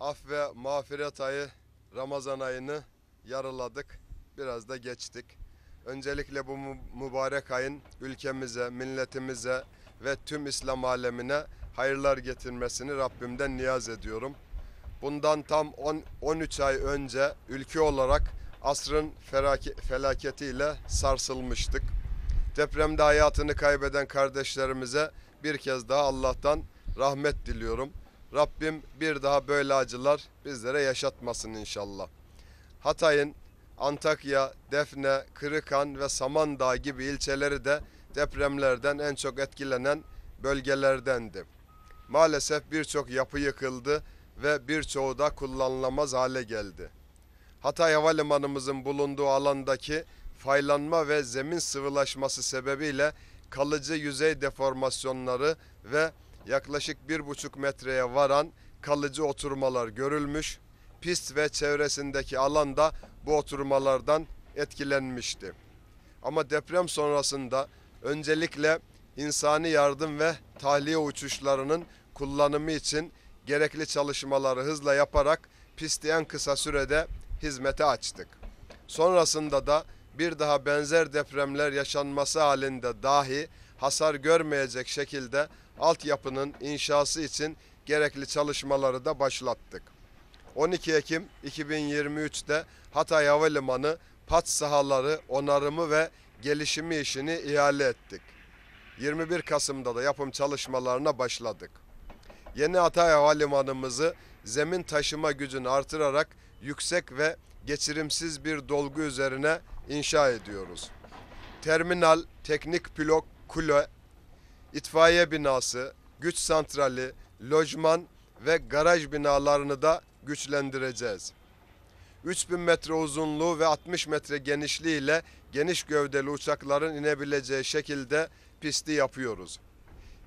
af ve mağfiret ayı Ramazan ayını yarıladık. Biraz da geçtik. Öncelikle bu mü- mübarek ayın ülkemize, milletimize ve tüm İslam alemine hayırlar getirmesini Rabbimden niyaz ediyorum. Bundan tam 10 13 ay önce ülke olarak asrın felaketiyle sarsılmıştık. Depremde hayatını kaybeden kardeşlerimize bir kez daha Allah'tan rahmet diliyorum. Rabbim bir daha böyle acılar bizlere yaşatmasın inşallah. Hatay'ın Antakya, Defne, Kırıkan ve Samandağ gibi ilçeleri de depremlerden en çok etkilenen bölgelerdendi. Maalesef birçok yapı yıkıldı ve birçoğu da kullanılamaz hale geldi. Hatay Havalimanımızın bulunduğu alandaki faylanma ve zemin sıvılaşması sebebiyle kalıcı yüzey deformasyonları ve yaklaşık bir buçuk metreye varan kalıcı oturmalar görülmüş. Pist ve çevresindeki alanda bu oturmalardan etkilenmişti. Ama deprem sonrasında öncelikle insani yardım ve tahliye uçuşlarının kullanımı için gerekli çalışmaları hızla yaparak pisti en kısa sürede hizmete açtık. Sonrasında da bir daha benzer depremler yaşanması halinde dahi hasar görmeyecek şekilde altyapının inşası için gerekli çalışmaları da başlattık. 12 Ekim 2023'te Hatay Havalimanı pat sahaları onarımı ve gelişimi işini ihale ettik. 21 Kasım'da da yapım çalışmalarına başladık. Yeni Hatay Havalimanımızı zemin taşıma gücünü artırarak yüksek ve geçirimsiz bir dolgu üzerine inşa ediyoruz. Terminal, teknik pilot, kule, itfaiye binası, güç santrali, lojman ve garaj binalarını da güçlendireceğiz. 3000 metre uzunluğu ve 60 metre genişliği ile geniş gövdeli uçakların inebileceği şekilde pisti yapıyoruz.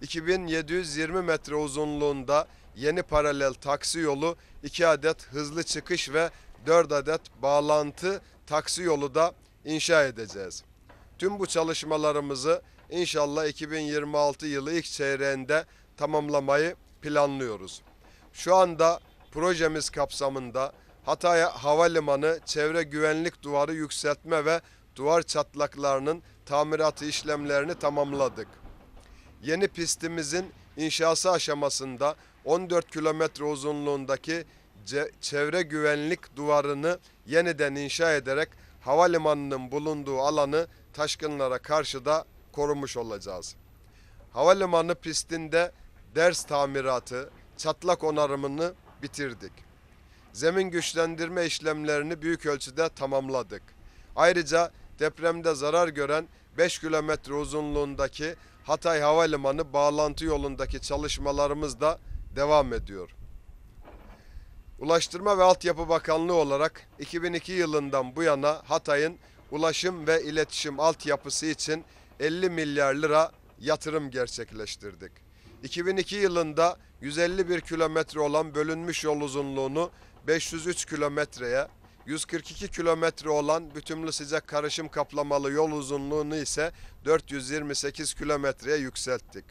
2720 metre uzunluğunda yeni paralel taksi yolu, 2 adet hızlı çıkış ve 4 adet bağlantı taksi yolu da inşa edeceğiz. Tüm bu çalışmalarımızı inşallah 2026 yılı ilk çeyreğinde tamamlamayı planlıyoruz. Şu anda projemiz kapsamında Hatay Havalimanı çevre güvenlik duvarı yükseltme ve duvar çatlaklarının tamiratı işlemlerini tamamladık. Yeni pistimizin inşası aşamasında 14 kilometre uzunluğundaki çevre güvenlik duvarını yeniden inşa ederek havalimanının bulunduğu alanı taşkınlara karşı da korumuş olacağız. Havalimanı pistinde ders tamiratı, çatlak onarımını bitirdik. Zemin güçlendirme işlemlerini büyük ölçüde tamamladık. Ayrıca depremde zarar gören 5 kilometre uzunluğundaki Hatay Havalimanı bağlantı yolundaki çalışmalarımız da devam ediyor. Ulaştırma ve Altyapı Bakanlığı olarak 2002 yılından bu yana Hatay'ın ulaşım ve iletişim altyapısı için 50 milyar lira yatırım gerçekleştirdik. 2002 yılında 151 kilometre olan bölünmüş yol uzunluğunu 503 kilometreye, 142 kilometre olan bütünlü sıcak karışım kaplamalı yol uzunluğunu ise 428 kilometreye yükselttik.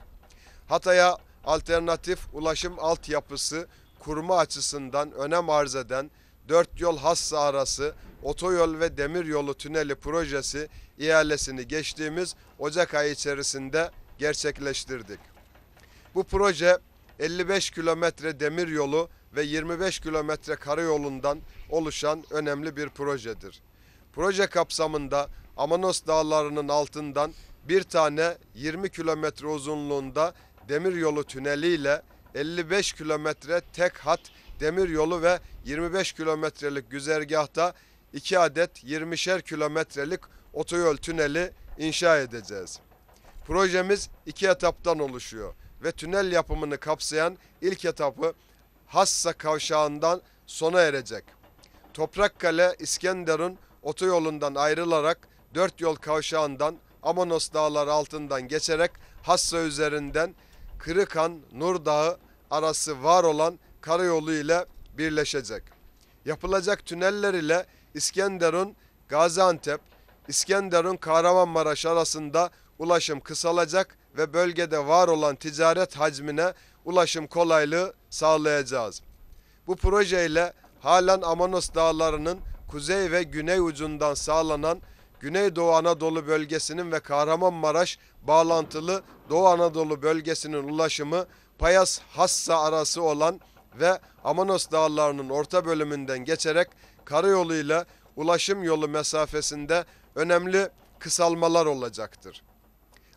Hatay'a alternatif ulaşım altyapısı kurma açısından önem arz eden dört yol hassa arası otoyol ve demiryolu tüneli projesi ihalesini geçtiğimiz Ocak ayı içerisinde gerçekleştirdik. Bu proje 55 kilometre demiryolu ve 25 kilometre karayolundan oluşan önemli bir projedir. Proje kapsamında Amanos Dağları'nın altından bir tane 20 kilometre uzunluğunda demiryolu tüneliyle 55 kilometre tek hat demiryolu ve 25 kilometrelik güzergahta 2 adet 20'şer kilometrelik otoyol tüneli inşa edeceğiz. Projemiz iki etaptan oluşuyor ve tünel yapımını kapsayan ilk etapı Hassa kavşağından sona erecek. Toprakkale İskenderun otoyolundan ayrılarak dört yol kavşağından Amanos Dağları altından geçerek Hassa üzerinden Kırıkan Nur Dağı arası var olan karayolu ile birleşecek. Yapılacak tüneller ile İskenderun Gaziantep, İskenderun Kahramanmaraş arasında ulaşım kısalacak ve bölgede var olan ticaret hacmine ulaşım kolaylığı sağlayacağız. Bu projeyle halen Amanos Dağları'nın kuzey ve güney ucundan sağlanan Güneydoğu Anadolu bölgesinin ve Kahramanmaraş bağlantılı Doğu Anadolu bölgesinin ulaşımı Payas Hassa arası olan ve Amanos Dağları'nın orta bölümünden geçerek karayoluyla ulaşım yolu mesafesinde önemli kısalmalar olacaktır.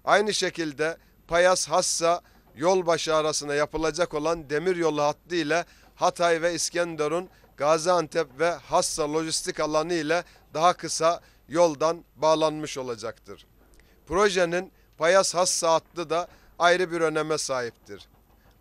Aynı şekilde Payas Hassa yolbaşı arasına yapılacak olan demiryolu hattı ile Hatay ve İskenderun, Gaziantep ve Hassa lojistik alanı ile daha kısa yoldan bağlanmış olacaktır. Projenin Payas Hassa hattı da ayrı bir öneme sahiptir.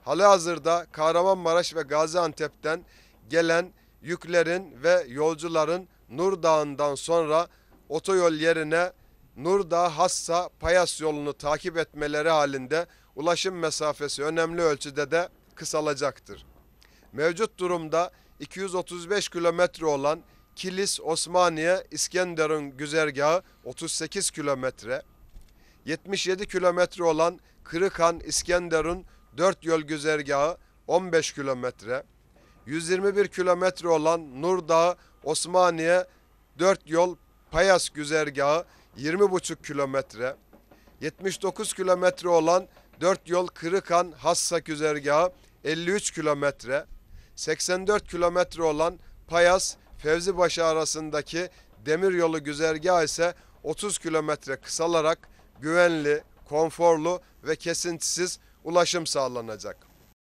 Halihazırda Kahramanmaraş ve Gaziantep'ten gelen yüklerin ve yolcuların Nur Dağı'ndan sonra otoyol yerine Nurdağ Hassa Payas yolunu takip etmeleri halinde ulaşım mesafesi önemli ölçüde de kısalacaktır. Mevcut durumda 235 kilometre olan Kilis Osmaniye İskenderun güzergahı 38 kilometre, 77 kilometre olan Kırıkhan İskenderun 4 yol güzergahı 15 kilometre, 121 kilometre olan Nurdağ Osmaniye 4 yol Payas güzergahı 20,5 kilometre, 79 kilometre olan 4 yol Kırıkhan Hassa güzergahı 53 kilometre, 84 kilometre olan Payas Fevzibaşı arasındaki demiryolu güzergahı ise 30 kilometre kısalarak güvenli, konforlu ve kesintisiz ulaşım sağlanacak.